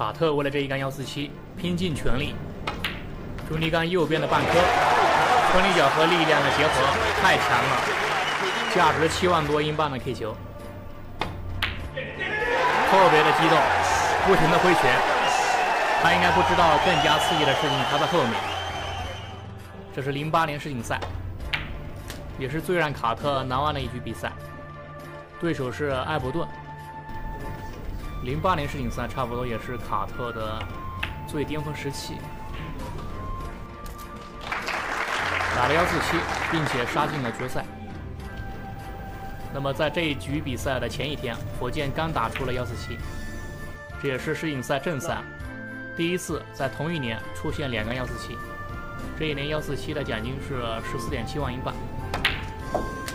卡特为了这一杆幺四七拼尽全力，中立杆右边的半颗，春力角和力量的结合太强了，价值七万多英镑的 K 球，特别的激动，不停的挥拳，他应该不知道更加刺激的事情还在后面。这是零八年世锦赛，也是最让卡特难忘的一局比赛，对手是艾伯顿。零八年世锦赛差不多也是卡特的最巅峰时期，打了幺四七，并且杀进了决赛。那么在这一局比赛的前一天，火箭刚打出了幺四七，这也是世锦赛正赛第一次在同一年出现两个幺四七。这一年幺四七的奖金是十四点七万英镑，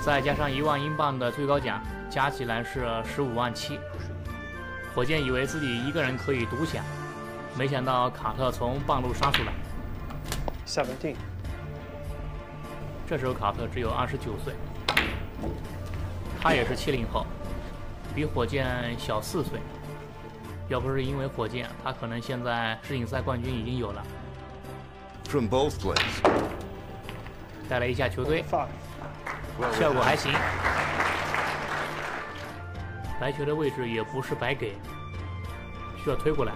再加上一万英镑的最高奖，加起来是十五万七。火箭以为自己一个人可以独享，没想到卡特从半路杀出来。Seventeen。这时候卡特只有二十九岁，他也是七零后，比火箭小四岁。要不是因为火箭，他可能现在世锦赛冠军已经有了。From both plays。带了一下球队，效果还行。白球的位置也不是白给，需要推过来。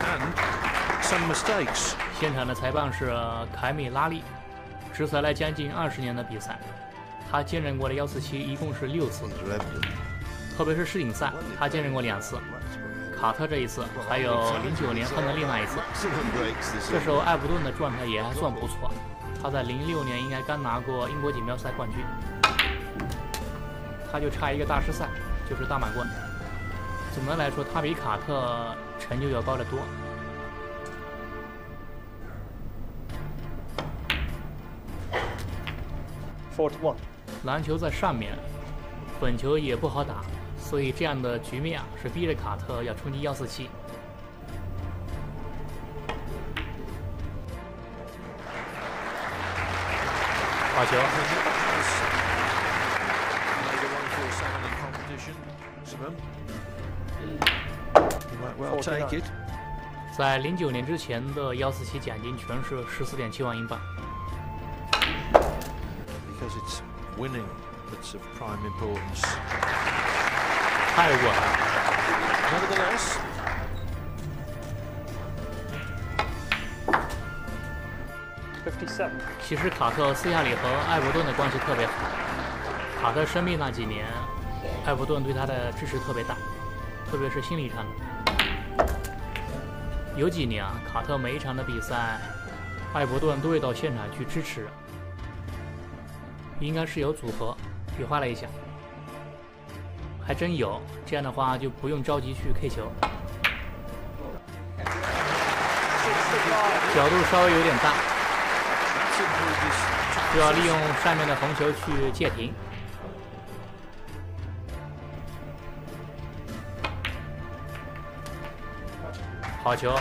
And some mistakes。现场的裁判是凯米拉利，执裁了将近二十年的比赛，他见证过的幺四七一共是六次，特别是世锦赛，他见证过两次。卡特这一次，还有零九年碰的另外一次。这时候艾弗顿的状态也还算不错，他在零六年应该刚拿过英国锦标赛冠军。他就差一个大师赛，就是大满贯。总的来说，他比卡特成就要高得多。Forty one。篮球在上面，本球也不好打，所以这样的局面啊，是逼着卡特要冲击幺四七。好球！在零九年之前的幺四七奖金全是十四点七万英镑。太过了。其实卡特私下里和艾伯顿的关系特别好。卡特生病那几年，艾伯顿对他的支持特别大，特别是心理上的。有几年啊，卡特每一场的比赛，艾伯顿都会到现场去支持。应该是有组合，比划了一下，还真有。这样的话就不用着急去 K 球，角度稍微有点大，就要利用上面的红球去借停。好球！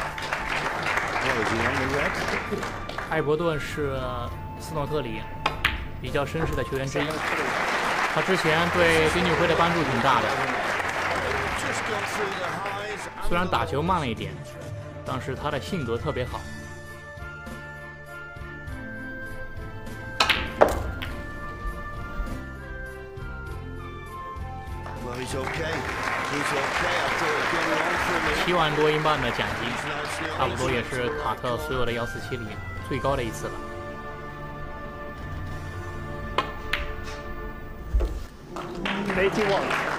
艾伯顿是斯诺克里比较绅士的球员之一，他之前对丁俊晖的帮助挺大的。虽然打球慢了一点，但是他的性格特别好。七万多英镑的奖金，差不多也是卡特所有的幺四七里最高的一次了。Eighty-one.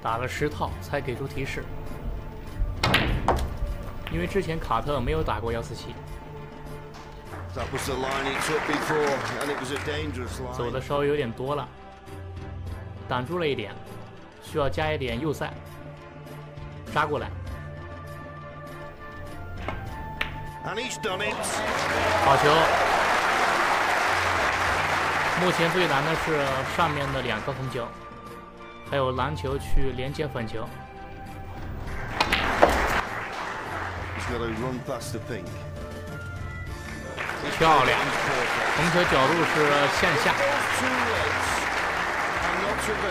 打了十套才给出提示，因为之前卡特没有打过幺四七。走的稍微有点多了，挡住了一点，需要加一点右塞，扎过来。好球！目前最难的是上面的两个红球，还有篮球去连接粉球。漂亮，红球角度是向下。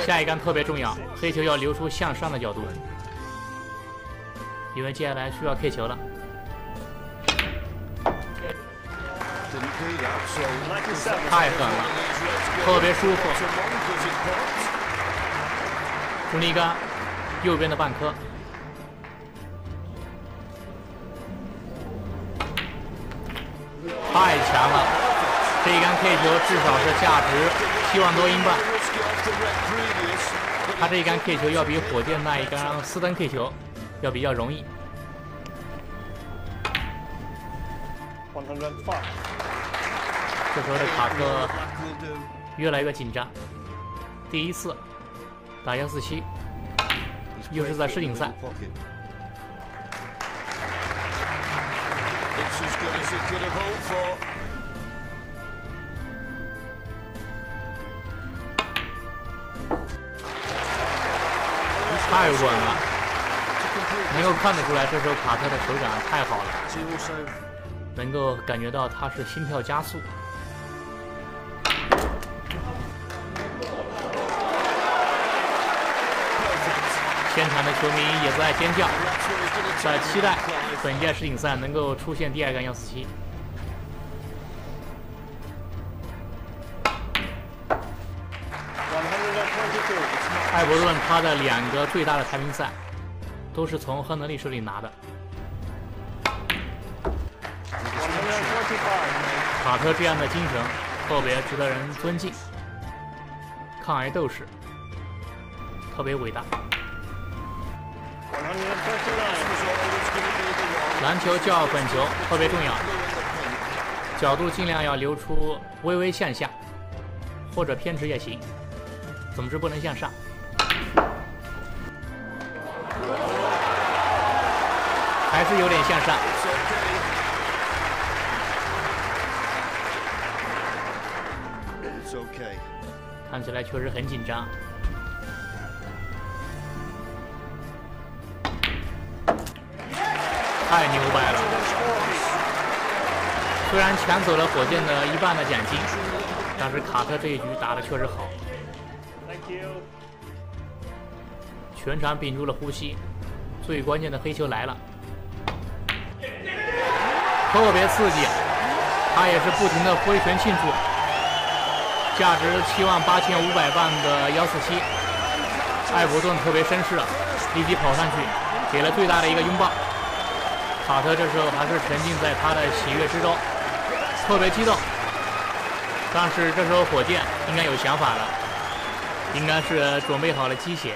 下一杆特别重要，黑球要留出向上的角度，因为接下来需要 K 球了。太狠了，特别舒服。to one does it not. 中立杆，右边的半颗。太强了！这一杆 K 球至少是价值七万多英镑。他这一杆 K 球要比火箭那一杆斯登 K 球要比较容易。这时候的卡特越来越紧张。第一次打幺四七，又是在世锦赛 as good. As it could have hoped for. 太稳了，能够看得出来，这时候卡特的手感太好了，能够感觉到他是心跳加速。现场的球迷也在尖叫在期待本届世锦赛能够出现第二杆幺四七。122. 艾伯顿他的两个最大的排名赛都是从亨德利手里拿的。卡特这样的精神特别值得人尊敬，抗癌斗士，特别伟大。139. 篮球叫滚球特别重要，角度尽量要留出微微向下，或者偏直也行，总之不能向上。还是有点向上，okay. 看起来确实很紧张。太牛掰了！虽然抢走了火箭的一半的奖金，但是卡特这一局打得确实好，Thank you. 全场屏住了呼吸。最关键的黑球来了，特别刺激，他也是不停的挥拳庆祝。价值七万八千五百万的幺四七，艾伯顿特别绅士啊，立即跑上去，给了最大的一个拥抱。卡特这时候还是沉浸在他的喜悦之中，特别激动。但是这时候火箭应该有想法了，应该是准备好了鸡血，